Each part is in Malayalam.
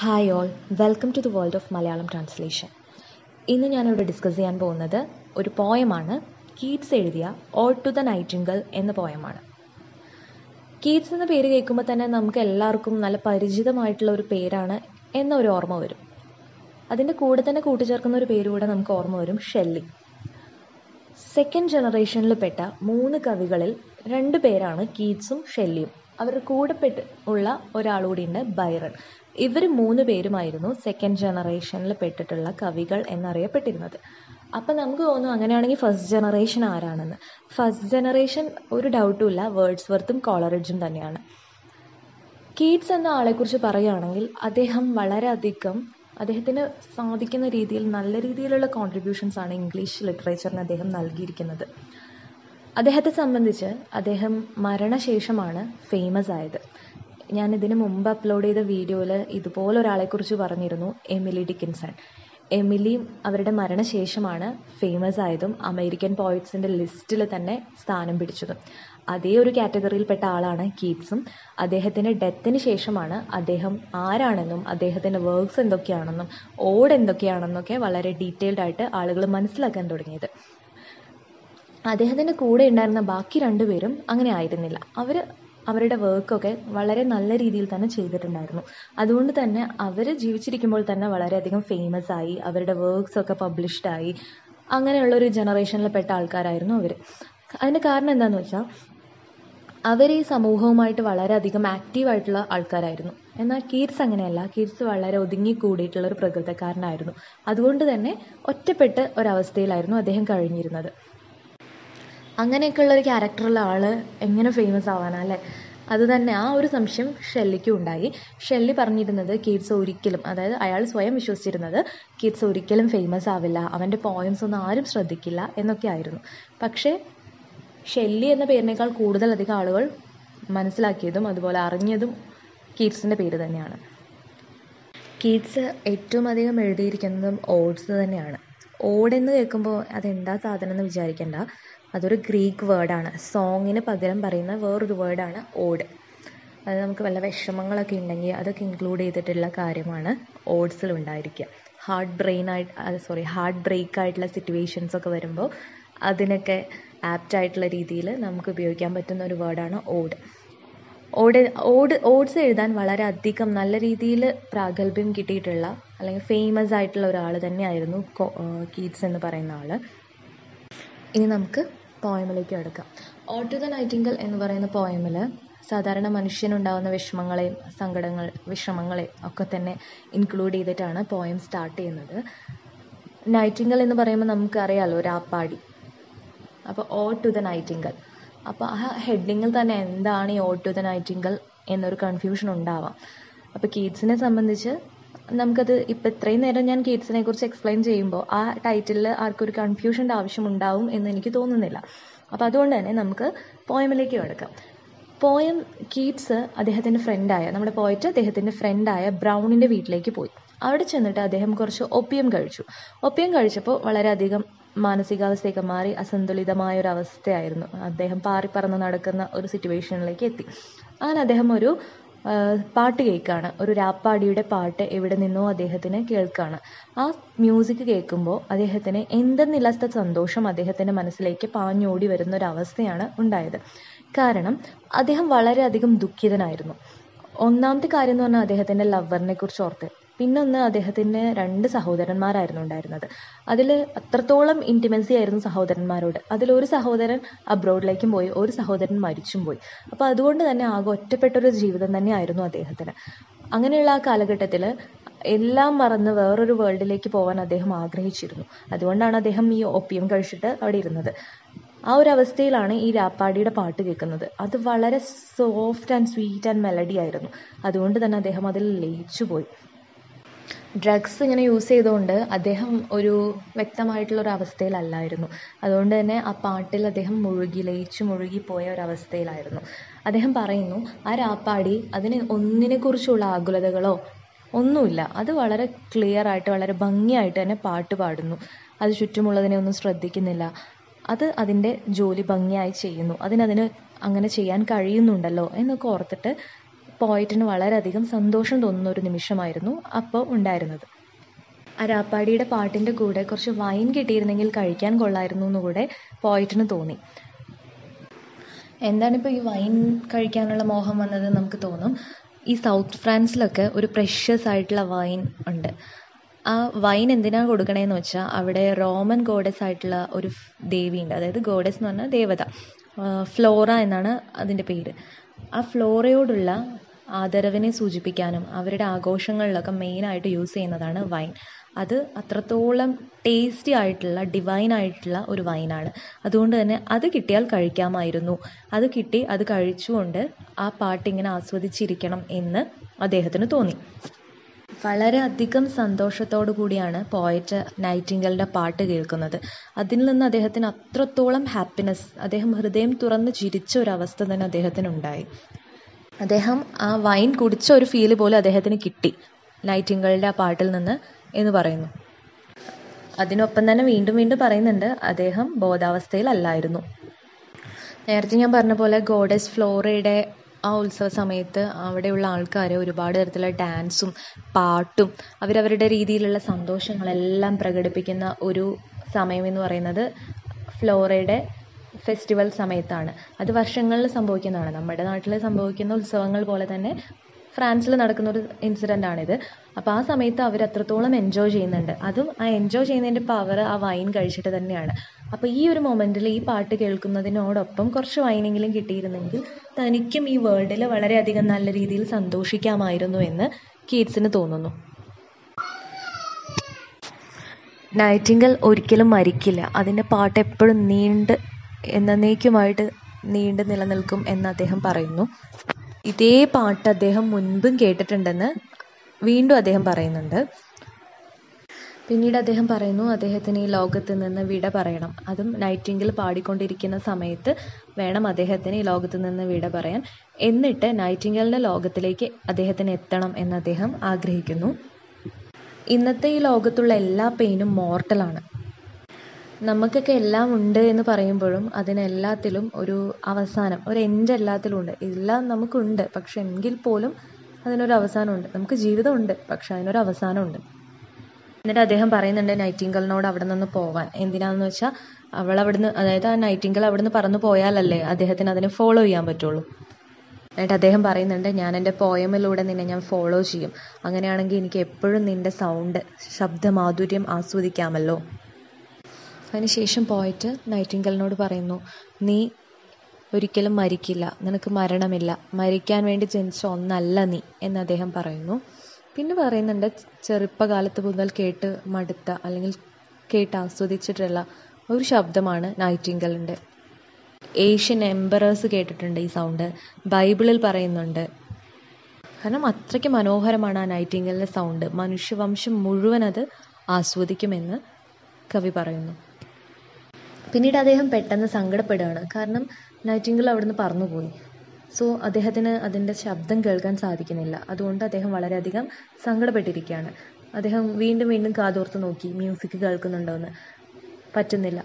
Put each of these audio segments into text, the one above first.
Hi all welcome to the world of Malayalam translation ഇന്ന് ഞാനിവിടെ ഡിസ്കസ് ചെയ്യാൻ പോകുന്നത് ഒരു പോയമാണ് കീറ്റ്സ് എഴുതിയ ഓൾ ടു ദ നൈറ്റിംഗൽ എന്ന പോയമാണ് കീറ്റ്സ് എന്ന പേര് കേൾക്കുമ്പോൾ തന്നെ നമുക്ക് എല്ലാവർക്കും നല്ല പരിചിതമായിട്ടുള്ള ഒരു പേരാണ് എന്നൊരു ഓർമ്മ വരും. അതിന്റെ കൂടെ തന്നെ കൂട്ടിച്ചേർക്കുന്ന ഒരു പേര് കൂടെ നമുക്ക് ഓർമ്മ വരും ഷെല്ലി സെക്കൻഡ് ജനറേഷനിൽ പെട്ട മൂന്ന് കവികളിൽ രണ്ട് പേരാണ് കീറ്റ്സും ഷെല്ലിയും അവരുടെ കൂടെപ്പെട്ട് ഉള്ള ഒരാൾ ബൈറൺ. ഇവർ മൂന്ന് പേരുമായിരുന്നു സെക്കൻഡ് ജനറേഷനിൽ പെട്ടിട്ടുള്ള കവികൾ എന്നറിയപ്പെട്ടിരുന്നത്. അപ്പം നമുക്ക് തോന്നും അങ്ങനെയാണെങ്കിൽ ഫസ്റ്റ് ജനറേഷൻ ആരാണെന്ന്. ഫസ്റ്റ് ജനറേഷൻ ഒരു ഡൗട്ടും ഇല്ല. വേർഡ്സ് വർത്തും കോളറിഡ്ജും തന്നെയാണ്. കീറ്റ്സ് എന്ന ആളെക്കുറിച്ച് പറയുകയാണെങ്കിൽ അദ്ദേഹം വളരെയധികം അദ്ദേഹത്തിന് സാധിക്കുന്ന രീതിയിൽ നല്ല രീതിയിലുള്ള കോൺട്രിബ്യൂഷൻസ് ആണ് ഇംഗ്ലീഷ് ലിറ്ററേച്ചറിന് അദ്ദേഹം നൽകിയിരിക്കുന്നത്. അദ്ദേഹത്തെ സംബന്ധിച്ച് അദ്ദേഹം മരണശേഷമാണ് ഫേമസ് ആയത്. ഞാൻ ഇതിനു മുമ്പ് അപ്ലോഡ് ചെയ്ത വീഡിയോയിൽ ഇതുപോലെ ഒരാളെക്കുറിച്ച് പറഞ്ഞിരുന്നു എമിലി ഡിക്കിൻസൺ. എമിലി അവരുടെ മരണശേഷമാണ് ഫേമസ് ആയതും അമേരിക്കൻ പോയിറ്റ്സിന്റെ ലിസ്റ്റിൽ തന്നെ സ്ഥാനം പിടിച്ചതും. അതേ ഒരു കാറ്റഗറിയിൽപ്പെട്ട ആളാണ് കീറ്റ്സും. അദ്ദേഹത്തിന്റെ ഡെത്തിന് ശേഷമാണ് അദ്ദേഹം ആരാണെന്നും അദ്ദേഹത്തിന്റെ വർക്ക്സ് എന്തൊക്കെയാണെന്നും ഓഡ് എന്തൊക്കെയാണെന്നൊക്കെ വളരെ ഡീറ്റെയിൽഡ് ആയിട്ട് ആളുകൾ മനസ്സിലാക്കാൻ തുടങ്ങിയത്. അദ്ദേഹത്തിന്റെ കൂടെ ഉണ്ടായിരുന്ന ബാക്കി രണ്ടുപേരും അങ്ങനെ ആയിരുന്നില്ല. അവർ അവരുടെ വർക്കൊക്കെ വളരെ നല്ല രീതിയിൽ തന്നെ ചെയ്തിട്ടുണ്ടായിരുന്നു. അതുകൊണ്ട് തന്നെ അവർ ജീവിച്ചിരിക്കുമ്പോൾ തന്നെ വളരെയധികം ഫേമസ് ആയി അവരുടെ വർക്ക്സ് ഒക്കെ പബ്ലിഷ്ഡ് ആയി അങ്ങനെയുള്ള ഒരു ജനറേഷനിൽ പെട്ട ആൾക്കാരായിരുന്നു അവർ അതിന് കാരണം എന്താണെന്ന് വെച്ചാൽ അവർ ഈ സമൂഹവുമായിട്ട് വളരെയധികം ആക്റ്റീവായിട്ടുള്ള ആൾക്കാരായിരുന്നു. എന്നാൽ കീർസ് അങ്ങനെയല്ല കീർസ് വളരെ ഒതുങ്ങി കൂടിയിട്ടുള്ള ഒരു പ്രകൃതക്കാരനായിരുന്നു. അതുകൊണ്ട് തന്നെ ഒറ്റപ്പെട്ട ഒരവസ്ഥയിലായിരുന്നു അദ്ദേഹം കഴിഞ്ഞിരുന്നത്. അങ്ങനെയൊക്കെയുള്ള ഒരു ക്യാരക്ടറുള്ള ആൾ എങ്ങനെ ഫേമസ് ആവാനാ അല്ലേ? അത് തന്നെ ആ ഒരു സംശയം ഷെല്ലിക്കും ഉണ്ടായി. ഷെല്ലി പറഞ്ഞിരുന്നത് കീറ്റ്സ് ഒരിക്കലും അതായത് അയാൾ സ്വയം വിശ്വസിച്ചിരുന്നത് കീറ്റ്സ് ഒരിക്കലും ഫേമസ് ആവില്ല അവന്റെ പോയിൻസ് ഒന്നും ആരും ശ്രദ്ധിക്കില്ല എന്നൊക്കെ ആയിരുന്നു. പക്ഷേ ഷെല്ലി എന്ന പേരിനേക്കാൾ കൂടുതലധികം ആളുകൾ മനസ്സിലാക്കിയതും അതുപോലെ അറിഞ്ഞതും കീറ്റ്സിന്റെ പേര് തന്നെയാണ്. കീറ്റ്സ് ഏറ്റവും അധികം എഴുതിയിരിക്കുന്നതും ഓഡ്സ് തന്നെയാണ്. ഓടെന്ന് കേൾക്കുമ്പോൾ അതെന്താ സാധനം എന്ന് വിചാരിക്കേണ്ട. അതൊരു ഗ്രീക്ക് വേർഡാണ് സോങ്ങിന് പകരം പറയുന്ന വേറൊരു വേർഡാണ് ഓഡ് അത് നമുക്ക് വല്ല വിഷമങ്ങളൊക്കെ ഉണ്ടെങ്കിൽ അതൊക്കെ ഇൻക്ലൂഡ് ചെയ്തിട്ടുള്ള കാര്യമാണ് ഓഡ്സിൽ ഉണ്ടായിരിക്കുക. ഹാർട്ട് ബ്രെയിൻ ആയിട്ട് സോറി ഹാർട്ട് ബ്രേക്ക് ആയിട്ടുള്ള സിറ്റുവേഷൻസ് ഒക്കെ വരുമ്പോൾ അതിനൊക്കെ ആപ്റ്റ് ആയിട്ടുള്ള രീതിയിൽ നമുക്ക് ഉപയോഗിക്കാൻ പറ്റുന്ന ഒരു വേർഡാണ് ഓഡ് ഓഡ് ഓഡ് ഓഡ്സ് എഴുതാൻ വളരെ അധികം നല്ല രീതിയിൽ പ്രാഗൽഭ്യം കിട്ടിയിട്ടുള്ള അല്ലെങ്കിൽ ഫേമസ് ആയിട്ടുള്ള ഒരാൾ തന്നെയായിരുന്നു കീറ്റ്സ് എന്ന് പറയുന്ന ആൾ ഇനി നമുക്ക് പോയമിലേക്ക് എടുക്കാം ഓട്ടു ദ നൈറ്റിംഗൽ എന്ന് പറയുന്ന പോയമിൽ സാധാരണ മനുഷ്യനുണ്ടാകുന്ന വിഷമങ്ങളെയും സങ്കടങ്ങൾ വിഷമങ്ങളെയും ഒക്കെ തന്നെ ഇൻക്ലൂഡ് ചെയ്തിട്ടാണ് പോയം സ്റ്റാർട്ട് ചെയ്യുന്നത്. നൈറ്റിംഗൽ എന്ന് പറയുമ്പോൾ നമുക്കറിയാമല്ലോ രാപ്പാടി. അപ്പോൾ ഓ ടു ദ നൈറ്റിംഗൽ അപ്പോൾ ആ ഹെഡിങ്ങിൽ തന്നെ എന്താണ് ഈ ഓ ടു ദ നൈറ്റിംഗൽ എന്നൊരു കൺഫ്യൂഷൻ ഉണ്ടാവാം. അപ്പോൾ കീഡ്സിനെ സംബന്ധിച്ച് നമുക്കത് ഇപ്പം ഇത്രയും നേരം ഞാൻ കീറ്റ്സിനെ കുറിച്ച് എക്സ്പ്ലെയിൻ ചെയ്യുമ്പോൾ ആ ടൈറ്റിലിൽ ആർക്കൊരു കൺഫ്യൂഷന്റെ ആവശ്യം ഉണ്ടാവും എന്ന് എനിക്ക് തോന്നുന്നില്ല. അപ്പോൾ അതുകൊണ്ട് തന്നെ നമുക്ക് പോയമിലേക്ക് കിടക്കാം. പോയം കീറ്റ്സ് അദ്ദേഹത്തിന്റെ ഫ്രണ്ടായ നമ്മുടെ പോയിട്ട് അദ്ദേഹത്തിന്റെ ഫ്രണ്ടായ ബ്രൗണിന്റെ വീട്ടിലേക്ക് പോയി. അവിടെ ചെന്നിട്ട് അദ്ദേഹം കുറച്ച് ഒപ്പിയം കഴിച്ചു. ഒപ്പിയം കഴിച്ചപ്പോൾ വളരെയധികം മാനസികാവസ്ഥയൊക്കെ മാറി അസന്തുലിതമായ ഒരു അവസ്ഥയായിരുന്നു അദ്ദേഹം പാറിപ്പറന്ന് നടക്കുന്ന ഒരു സിറ്റുവേഷനിലേക്ക് എത്തി. അങ്ങനെ അദ്ദേഹം ഒരു പാട്ട് കേൾക്കുകയാണ് ഒരു രാപ്പാടിയുടെ പാട്ട് എവിടെ നിന്നോ അദ്ദേഹത്തിന് കേൾക്കുകയാണ് ആ മ്യൂസിക് കേൾക്കുമ്പോൾ അദ്ദേഹത്തിന് എന്തെന്നില്ലാത്ത സന്തോഷം അദ്ദേഹത്തിന്റെ മനസ്സിലേക്ക് പാഞ്ഞോടി വരുന്ന ഒരു അവസ്ഥയാണ് ഉണ്ടായത്. കാരണം അദ്ദേഹം വളരെയധികം ദുഃഖിതനായിരുന്നു. ഒന്നാമത്തെ കാര്യം എന്ന് പറഞ്ഞാൽ അദ്ദേഹത്തിന്റെ ലവറിനെ കുറിച്ച് ഓർത്ത്. പിന്നൊന്ന് അദ്ദേഹത്തിന് രണ്ട് സഹോദരന്മാരായിരുന്നു ഉണ്ടായിരുന്നത് അതിൽ അത്രത്തോളം ഇന്റിമൻസി ആയിരുന്നു സഹോദരന്മാരോട്. അതിലൊരു സഹോദരൻ അബ്രോഡിലേക്കും പോയി ഒരു സഹോദരൻ മരിച്ചും പോയി. അപ്പോൾ അതുകൊണ്ട് തന്നെ ആകെ ഒറ്റപ്പെട്ടൊരു ജീവിതം തന്നെയായിരുന്നു അദ്ദേഹത്തിന്. അങ്ങനെയുള്ള ആ കാലഘട്ടത്തിൽ എല്ലാം മറന്ന് വേറൊരു വേൾഡിലേക്ക് പോകാൻ അദ്ദേഹം ആഗ്രഹിച്ചിരുന്നു. അതുകൊണ്ടാണ് അദ്ദേഹം ഈ ഒപ്പിയം കഴിച്ചിട്ട് അവിടെ ഇരുന്നത്. ആ ഒരു അവസ്ഥയിലാണ് ഈ രാപ്പാടിയുടെ പാട്ട് കേൾക്കുന്നത്. അത് വളരെ soft and sweet and melody ആയിരുന്നു. അതുകൊണ്ട് തന്നെ അദ്ദേഹം അതിൽ ലയിച്ചു പോയി ഡ്രഗ്സ് ഇങ്ങനെ യൂസ് ചെയ്തുകൊണ്ട് അദ്ദേഹം ഒരു വ്യക്തമായിട്ടുള്ള ഒരു അവസ്ഥയിലല്ലായിരുന്നു അതുകൊണ്ട് തന്നെ ആ പാട്ടിൽ അദ്ദേഹം മുഴുകി ലയിച്ചു മുഴുകിപ്പോയ ഒരു അവസ്ഥയിലായിരുന്നു അദ്ദേഹം പറയുന്നു ആ രാപ്പാടി അതിന് ഒന്നിനെക്കുറിച്ചുള്ള ആകുലതകളോ ഒന്നുമില്ല. അത് വളരെ ക്ലിയർ ആയിട്ട് വളരെ ഭംഗിയായിട്ട് തന്നെ പാട്ട് പാടുന്നു. അത് ചുറ്റുമുള്ളതിനെ ഒന്നും ശ്രദ്ധിക്കുന്നില്ല. അത് അതിന്റെ ജോലി ഭംഗിയായി ചെയ്യുന്നു. അതിനതിന് അങ്ങനെ ചെയ്യാൻ കഴിയുന്നുണ്ടല്ലോ എന്നൊക്കെ ഓർത്തിട്ട് പോയിറ്റിന് വളരെയധികം സന്തോഷം തോന്നുന്ന ഒരു നിമിഷമായിരുന്നു അപ്പോൾ ഉണ്ടായിരുന്നത്. അരാപ്പാടിയുടെ രാപ്പാടിയുടെ പാട്ടിന്റെ കൂടെ കുറച്ച് വൈൻ കിട്ടിയിരുന്നെങ്കിൽ കഴിക്കാൻ കൊള്ളായിരുന്നു എന്ന് കൂടെ പോയിറ്റിന് തോന്നി. എന്താണിപ്പോൾ ഈ വൈൻ കഴിക്കാനുള്ള മോഹം വന്നത് നമുക്ക് തോന്നും? ഈ സൗത്ത് ഫ്രാൻസിലൊക്കെ ഒരു പ്രഷ്യസ് ആയിട്ടുള്ള വൈൻ ഉണ്ട്. ആ വൈൻ എന്തിനാണ് കൊടുക്കണേന്ന് വെച്ചാൽ അവിടെ റോമൻ ഗോഡസ് ആയിട്ടുള്ള ഒരു ദേവിയുണ്ട്. അതായത് ഗോഡസ് എന്ന് പറഞ്ഞാൽ ദേവത. ഫ്ലോറ എന്നാണ് അതിന്റെ പേര്. ആ ഫ്ലോറയോടുള്ള ആദരവിനെ സൂചിപ്പിക്കാനും അവരുടെ ആഘോഷങ്ങളിലൊക്കെ മെയിനായിട്ട് യൂസ് ചെയ്യുന്നതാണ് വൈൻ. അത് അത്രത്തോളം ടേസ്റ്റി ആയിട്ടുള്ള ഡിവൈൻ ആയിട്ടുള്ള ഒരു വൈനാണ്. അതുകൊണ്ട് തന്നെ അത് കിട്ടിയാൽ കഴിക്കാമായിരുന്നു. അത് കിട്ടി അത് കഴിച്ചുകൊണ്ട് ആ പാട്ടിങ്ങനെ ആസ്വദിച്ചിരിക്കണം എന്ന് അദ്ദേഹത്തിന് തോന്നി. വളരെ അധികം സന്തോഷത്തോടു കൂടിയാണ് പോയറ്റ് നൈറ്റിംഗലിന്റെ പാട്ട് കേൾക്കുന്നത്. അതിൽ നിന്ന് അദ്ദേഹത്തിന് അത്രത്തോളം ഹാപ്പിനെസ് അദ്ദേഹം ഹൃദയം തുറന്ന് ചിരിച്ച ഒരു അവസ്ഥ തന്നെ അദ്ദേഹത്തിന് ഉണ്ടായി അദ്ദേഹം ആ വൈൻ കുടിച്ച ഒരു ഫീൽ പോലും അദ്ദേഹത്തിന് കിട്ടി. നൈറ്റിംഗിളുടെ ആ പാട്ടിൽ നിന്ന് എന്ന് പറയുന്നു. അതിനൊപ്പം തന്നെ വീണ്ടും വീണ്ടും പറയുന്നുണ്ട് അദ്ദേഹം ബോധാവസ്ഥയിലല്ലായിരുന്നു. നേരത്തെ ഞാൻ പറഞ്ഞ പോലെ ഗോഡസ് ഫ്ലോറയുടെ ആ ഉത്സവ സമയത്ത് അവിടെയുള്ള ആൾക്കാർ ഒരുപാട് തരത്തിലുള്ള ഡാൻസും പാട്ടും അവരവരുടെ രീതിയിലുള്ള സന്തോഷങ്ങളെല്ലാം പ്രകടിപ്പിക്കുന്ന ഒരു സമയം എന്ന് പറയുന്നത് ഫ്ലോറയുടെ ഫെസ്റ്റിവൽ സമയത്താണ്. അത് വർഷങ്ങളിൽ സംഭവിക്കുന്നതാണ്. നമ്മുടെ നാട്ടിൽ സംഭവിക്കുന്ന ഉത്സവങ്ങൾ പോലെ തന്നെ ഫ്രാൻസിൽ നടക്കുന്ന ഒരു ഇൻസിഡന്റ് ആണിത്. അപ്പോൾ ആ സമയത്ത് അവർ അത്രത്തോളം എൻജോയ് ചെയ്യുന്നുണ്ട്. അതും ആ എൻജോയ് ചെയ്യുന്നതിന്റെ പവർ ആ വൈൻ കഴിച്ചിട്ട് തന്നെയാണ്. അപ്പോൾ ഈ ഒരു മൊമെന്റിൽ ഈ പാട്ട് കേൾക്കുന്നതിനോടൊപ്പം കുറച്ച് വൈനെങ്കിലും കിട്ടിയിരുന്നെങ്കിൽ തനിക്കും ഈ വേൾഡിൽ വളരെയധികം നല്ല രീതിയിൽ സന്തോഷിക്കാമായിരുന്നു എന്ന് കീറ്റ്സിന് തോന്നുന്നു. നൈറ്റിംഗൽ ഒരിക്കലും മരിക്കില്ല. അതിന്റെ പാട്ട് എപ്പോഴും നീണ്ട് എന്നേക്കുമായിട്ട് നീണ്ടു നിലനിൽക്കും എന്ന് അദ്ദേഹം പറയുന്നു. ഇതേ പാട്ട് അദ്ദേഹം മുൻപും കേട്ടിട്ടുണ്ടെന്ന് വീണ്ടും അദ്ദേഹം പറയുന്നുണ്ട്. പിന്നീട് അദ്ദേഹം പറയുന്നു അദ്ദേഹത്തിന് ഈ ലോകത്ത് നിന്ന് വിട പറയണം. അതും നൈറ്റിംഗിൽ പാടിക്കൊണ്ടിരിക്കുന്ന സമയത്ത് വേണം അദ്ദേഹത്തിന് ഈ ലോകത്ത് നിന്ന് വിട പറയാൻ. എന്നിട്ട് നൈറ്റിംഗലിന്റെ ലോകത്തിലേക്ക് അദ്ദേഹത്തിന് എത്തണം എന്ന് അദ്ദേഹം ആഗ്രഹിക്കുന്നു. ഇന്നത്തെ ഈ ലോകത്തുള്ള എല്ലാ പെയിനും മോർട്ടലാണ് നമുക്കൊക്കെ എല്ലാം ഉണ്ട് എന്ന് പറയുമ്പോഴും അതിനെല്ലാത്തിലും ഒരു അവസാനം ഒരു എൻഡ് എല്ലാത്തിലും ഉണ്ട്. എല്ലാം നമുക്കുണ്ട് പക്ഷെ എങ്കിൽ പോലും അതിനൊരു അവസാനമുണ്ട്. നമുക്ക് ജീവിതമുണ്ട് പക്ഷെ അതിനൊരു അവസാനമുണ്ട്. എന്നിട്ട് അദ്ദേഹം പറയുന്നുണ്ട് നൈറ്റിംഗലിനോട് അവിടെ നിന്ന് പോവാൻ. എന്തിനാന്ന് വെച്ചാൽ അവൾ അവിടുന്ന് അതായത് ആ നൈറ്റിംഗൽ അവിടുന്ന് പറന്നു പോയാലല്ലേ അദ്ദേഹത്തിന് അതിനെ ഫോളോ ചെയ്യാൻ പറ്റുള്ളൂ. എന്നിട്ട് അദ്ദേഹം പറയുന്നുണ്ട് ഞാൻ എന്റെ പോയമിലൂടെ നിന്നെ ഞാൻ ഫോളോ ചെയ്യും. അങ്ങനെയാണെങ്കിൽ എനിക്ക് എപ്പോഴും നിന്റെ സൗണ്ട് ശബ്ദ മാധുര്യം ആസ്വദിക്കാമല്ലോ. അതിനുശേഷം പോയിട്ട് നൈറ്റിംഗലിനോട് പറയുന്നു നീ ഒരിക്കലും മരിക്കില്ല. നിനക്ക് മരണമില്ല. മരിക്കാൻ വേണ്ടി ജനിച്ച ഒന്നല്ല നീ എന്ന് അദ്ദേഹം പറയുന്നു. പിന്നെ പറയുന്നുണ്ട് ചെറുപ്പകാലത്ത് മുതൽ കേട്ട് മടുത്ത അല്ലെങ്കിൽ കേട്ട് ആസ്വദിച്ചിട്ടുള്ള ഒരു ശബ്ദമാണ് നൈറ്റിംഗലിന്റെ ഏഷ്യൻ എംബറേഴ്സ് കേട്ടിട്ടുണ്ട് ഈ സൗണ്ട്. ബൈബിളിൽ പറയുന്നുണ്ട് കാരണം അത്രയ്ക്ക് മനോഹരമാണ് ആ നൈറ്റിംഗലിന്റെ സൗണ്ട്. മനുഷ്യവംശം മുഴുവൻ അത് ആസ്വദിക്കുമെന്ന് കവി പറയുന്നു. പിന്നീട് അദ്ദേഹം പെട്ടെന്ന് സങ്കടപ്പെടുകയാണ്. കാരണം നൈറ്റിംഗിൾ അവിടുന്ന് പറന്നുപോയി. സോ അദ്ദേഹത്തിന് അതിന്റെ ശബ്ദം കേൾക്കാൻ സാധിക്കുന്നില്ല. അതുകൊണ്ട് അദ്ദേഹം വളരെയധികം സങ്കടപ്പെട്ടിരിക്കുകയാണ്. അദ്ദേഹം വീണ്ടും വീണ്ടും കാതോർത്ത് നോക്കി. മ്യൂസിക് കേൾക്കുന്നുണ്ടോ എന്ന് പറ്റുന്നില്ല.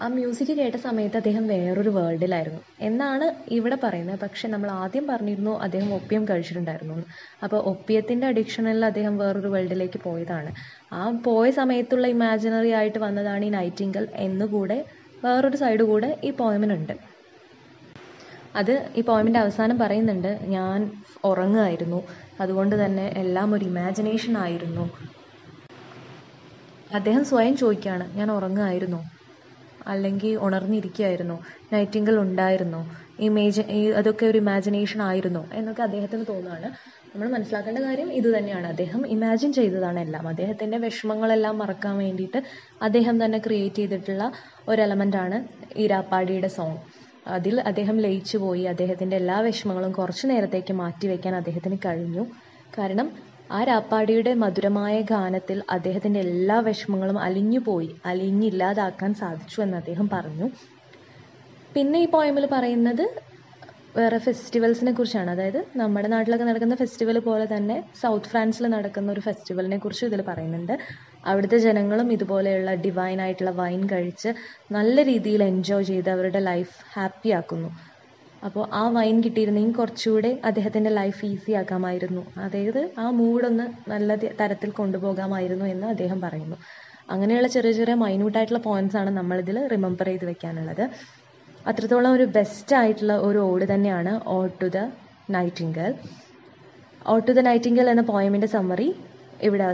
ആ മ്യൂസിക് കേട്ട സമയത്ത് അദ്ദേഹം വേറൊരു വേൾഡിലായിരുന്നു എന്നാണ് ഇവിടെ പറയുന്നത്. പക്ഷെ നമ്മൾ ആദ്യം പറഞ്ഞിരുന്നു അദ്ദേഹം ഒപ്പിയം കഴിച്ചിട്ടുണ്ടായിരുന്നു എന്ന്. അപ്പോൾ ഒപ്പിയത്തിന്റെ അഡിക്ഷനിൽ അദ്ദേഹം വേറൊരു വേൾഡിലേക്ക് പോയതാണ്. ആ പോയ സമയത്തുള്ള ഇമാജിനറി ആയിട്ട് വന്നതാണ് ഈ നൈറ്റിംഗൽ എന്നുകൂടെ വേറൊരു സൈഡ് കൂടെ ഈ പോയമിനുണ്ട് അത് ഈ പോയമിന്റെ അവസാനം പറയുന്നുണ്ട് ഞാൻ ഉറങ്ങുമായിരുന്നു അതുകൊണ്ട് തന്നെ എല്ലാം ഒരു ഇമാജിനേഷൻ ആയിരുന്നു. അദ്ദേഹം സ്വയം ചോദിക്കുകയാണ് ഞാൻ ഉറങ്ങുമായിരുന്നോ അല്ലെങ്കിൽ ഉണർന്നിരിക്കുകയായിരുന്നോ. നൈറ്റിംഗൽ ഉണ്ടായിരുന്നോ. ഇമേജ് അതൊക്കെ ഒരു ഇമാജിനേഷൻ ആയിരുന്നോ എന്നൊക്കെ അദ്ദേഹത്തിന് തോന്നുകയാണ്. നമ്മൾ മനസ്സിലാക്കേണ്ട കാര്യം ഇത് തന്നെയാണ്. അദ്ദേഹം ഇമാജിൻ ചെയ്തതാണ് എല്ലാം. അദ്ദേഹത്തിന്റെ വിഷമങ്ങളെല്ലാം മറക്കാൻ വേണ്ടിയിട്ട് അദ്ദേഹം തന്നെ ക്രിയേറ്റ് ചെയ്തിട്ടുള്ള ഒരു എലമെന്റാണ് ഈരാപ്പാടിയുടെ രാപ്പാടിയുടെ സോങ് അതിൽ അദ്ദേഹം ലയിച്ചു പോയി അദ്ദേഹത്തിന്റെ എല്ലാ വിഷമങ്ങളും കുറച്ച് നേരത്തേക്ക് മാറ്റിവെക്കാൻ അദ്ദേഹത്തിന് കഴിഞ്ഞു. കാരണം ആ രാപ്പാടിയുടെ മധുരമായ ഗാനത്തിൽ അദ്ദേഹത്തിന്റെ എല്ലാ വിഷമങ്ങളും അലിഞ്ഞുപോയി അലിഞ്ഞില്ലാതാക്കാൻ സാധിച്ചു എന്ന് അദ്ദേഹം പറഞ്ഞു. പിന്നെ ഈ പോയമിൽ പറയുന്നത് വേറെ ഫെസ്റ്റിവൽസിനെ കുറിച്ചാണ്. അതായത് നമ്മുടെ നാട്ടിലൊക്കെ നടക്കുന്ന ഫെസ്റ്റിവൽ പോലെ തന്നെ സൗത്ത് ഫ്രാൻസിൽ നടക്കുന്ന ഒരു ഫെസ്റ്റിവലിനെ കുറിച്ച് ഇതിൽ പറയുന്നുണ്ട്. അവിടുത്തെ ജനങ്ങളും ഇതുപോലെയുള്ള ഡിവൈൻ ആയിട്ടുള്ള വൈൻ കഴിച്ച് നല്ല രീതിയിൽ എൻജോയ് ചെയ്ത് അവരുടെ ലൈഫ് ഹാപ്പി ആക്കുന്നു. അപ്പോൾ ആ വൈൻ കിട്ടിയിരുന്നെങ്കിൽ കുറച്ചുകൂടെ അദ്ദേഹത്തിന്റെ ലൈഫ് ഈസി ആക്കാമായിരുന്നു. അതായത് ആ മൂഡൊന്ന് നല്ല തരത്തിൽ കൊണ്ടുപോകാമായിരുന്നു എന്ന് അദ്ദേഹം പറയുന്നു. അങ്ങനെയുള്ള ചെറിയ ചെറിയ മൈന്യൂട്ടായിട്ടുള്ള പോയിന്റ്സ് ആണ് നമ്മളിതിൽ റിമെമ്പർ ചെയ്ത് വെക്കാനുള്ളത്. അത്രത്തോളം ഒരു ബെസ്റ്റ് ആയിട്ടുള്ള ഒരു ഓട് തന്നെയാണ് ode to the nightingale ode to the nightingale എന്ന പോയമിന്റെ സമ്മറി ഇവിടെ